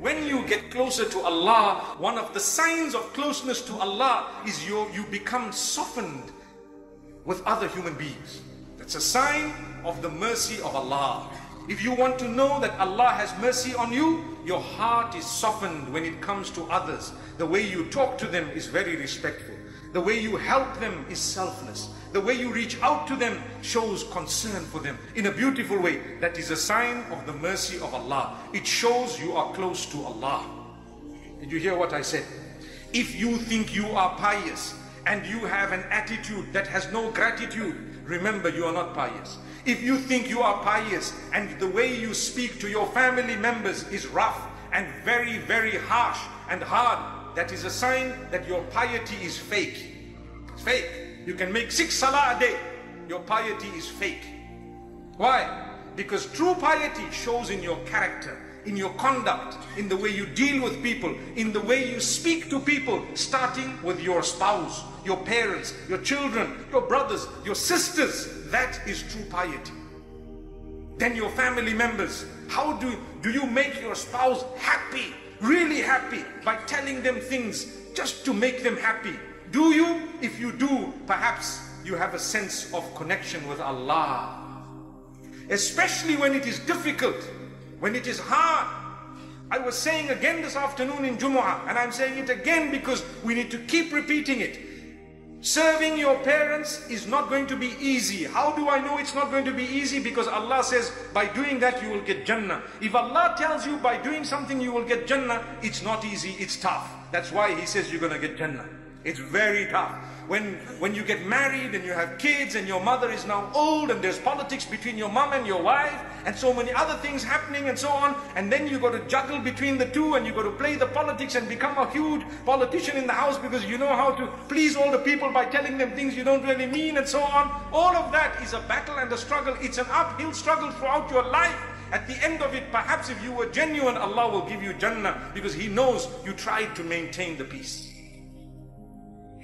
when you get closer to Allah, one of the signs of closeness to Allah is you, you become softened with other human beings. That's a sign of the mercy of Allah. If you want to know that Allah has mercy on you, your heart is softened when it comes to others. The way you talk to them is very respectful. The way you help them is selfless. The way you reach out to them shows concern for them in a beautiful way. That is a sign of the mercy of Allah. It shows you are close to Allah. Did you hear what I said? If you think you are pious and you have an attitude that has no gratitude, remember you are not pious. If you think you are pious and the way you speak to your family members is rough and very, very harsh and hard, that is a sign that your piety is fake. It's fake. You can make six salah a day. Your piety is fake. Why? Because true piety shows in your character, in your conduct, in the way you deal with people, in the way you speak to people, starting with your spouse, your parents, your children, your brothers, your sisters. That is true piety. Then your family members. How do, do you make your spouse happy, really happy, by telling them things just to make them happy? Do you? If you do, perhaps you have a sense of connection with Allah. Especially when it is difficult, when it is hard. I was saying again this afternoon in Jumu'ah, and I'm saying it again because we need to keep repeating it. Serving your parents is not going to be easy. How do I know it's not going to be easy? Because Allah says, by doing that you will get Jannah. If Allah tells you by doing something you will get Jannah, it's not easy, it's tough. That's why He says you're going to get Jannah. It's very tough. When, when you get married and you have kids and your mother is now old and there's politics between your mom and your wife and so many other things happening and so on and then you got to juggle between the two and you got to play the politics and become a huge politician in the house because you know how to please all the people by telling them things you don't really mean and so on. All of that is a battle and a struggle. It's an uphill struggle throughout your life. At the end of it, perhaps if you were genuine, Allah will give you Jannah because He knows you tried to maintain the peace.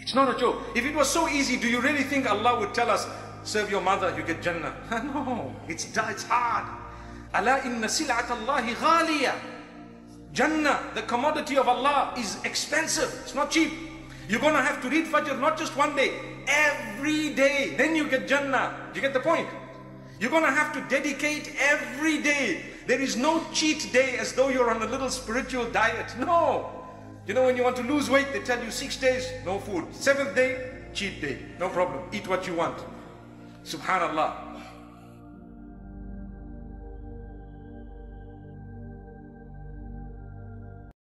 It's not a joke. If it was so easy, do you really think Allah would tell us, serve your mother, you get Jannah? no, it's, it's hard. Ala inna sil'at Allahi ghaliya. Jannah, the commodity of Allah, is expensive. It's not cheap. You're going to have to read Fajr not just one day, every day. Then you get Jannah. Do you get the point? You're going to have to dedicate every day. There is no cheat day as though you're on a little spiritual diet. No. You know, when you want to lose weight, they tell you six days, no food. Seventh day, cheat day. No problem. Eat what you want. Subhanallah.